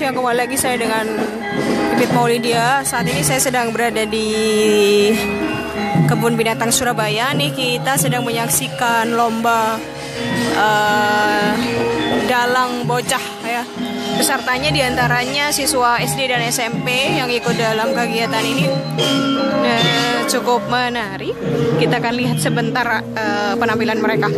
siang kembali lagi saya dengan Pipit Maulidia. Saat ini saya sedang berada di kebun binatang Surabaya. Nih kita sedang menyaksikan lomba uh, dalang bocah ya. Pesertanya di antaranya siswa SD dan SMP yang ikut dalam kegiatan ini. Nah, cukup menarik. Kita akan lihat sebentar uh, penampilan mereka.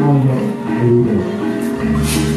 Amen. Amen.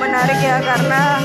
Menarik ya karena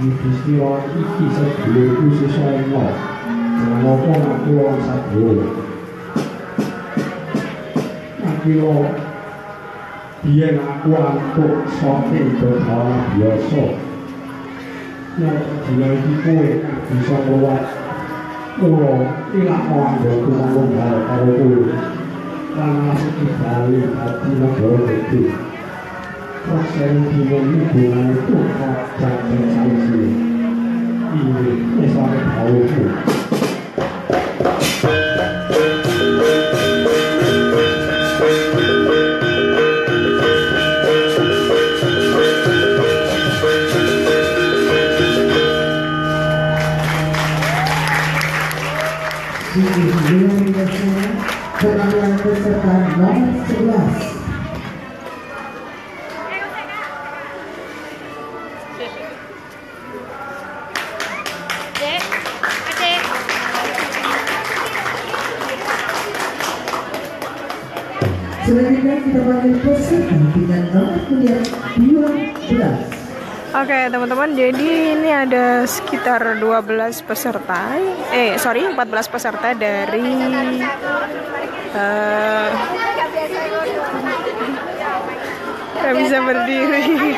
Yudhistira iki sedulurku sesuai Allah ngopo nak kula sabu nak kula biyen aku antuk sate dodo biasa nek dilai iki kowe bisa kuat kula ilang kanggo kula ngono karo kowe lan masuk ke bali ati negara iki Rasanya tidak dihubungan itu, kacang dan sayur-sayur. Ini, ini sangat bau. Tahu penampilan Selanjutnya kita panggil peserta dengan nomor kuliah 12 Oke teman-teman jadi ini ada sekitar 12 peserta. Eh sorry 14 peserta dari eh Gak bisa berdiri.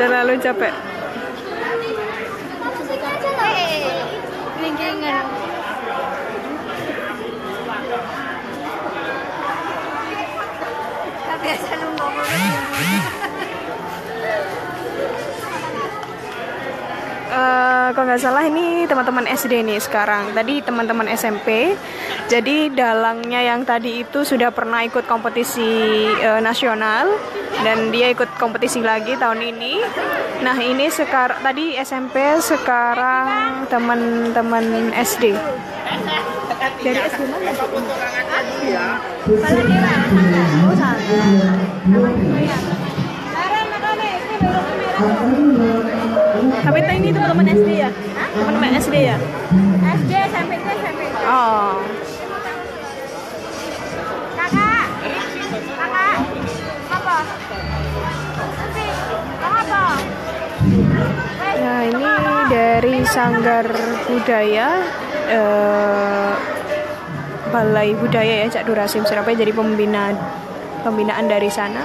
Terlalu capek biasa Eh, kalau nggak salah ini teman-teman SD nih sekarang. Tadi teman-teman SMP. Jadi dalangnya yang tadi itu sudah pernah ikut kompetisi eh, nasional dan dia ikut kompetisi lagi tahun ini. Nah ini sekarang tadi SMP sekarang teman-teman SD. Dari SD mana? Oh sana. Tapi ini teman-teman SD ya? Teman-teman SD ya? SD SMP itu SMP Oh. kakak kakak apa nanti apa Nah ini dari Sanggar Budaya eh, Balai Budaya ya Cak Durasim Surabaya jadi pembina pembinaan dari sana.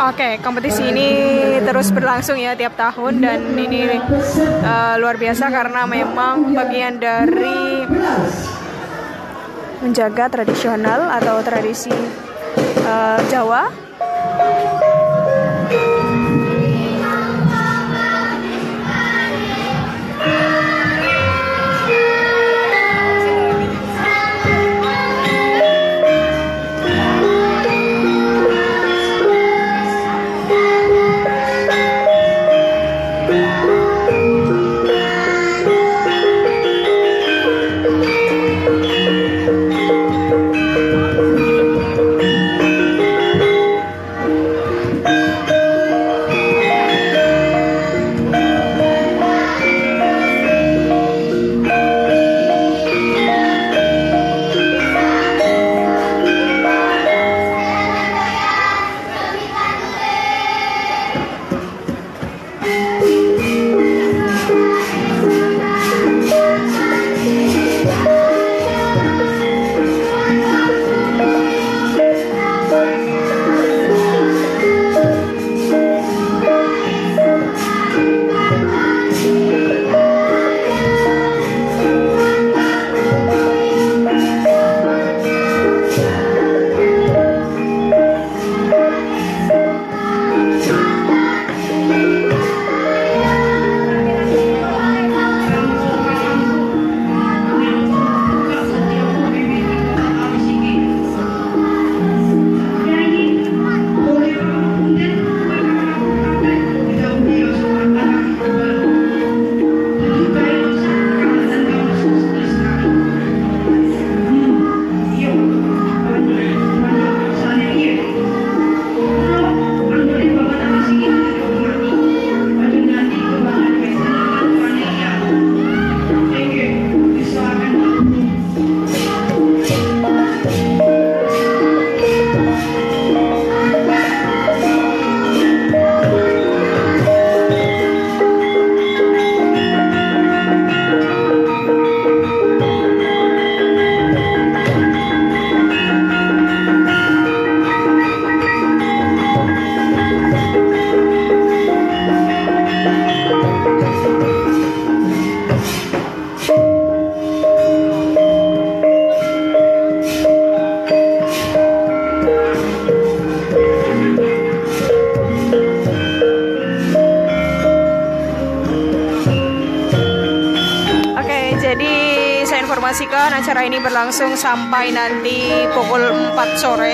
Oke, kompetisi ini terus berlangsung ya tiap tahun dan ini eh, luar biasa karena memang bagian dari menjaga tradisional atau tradisi eh, Jawa. Acara ini berlangsung sampai nanti pukul 4 sore.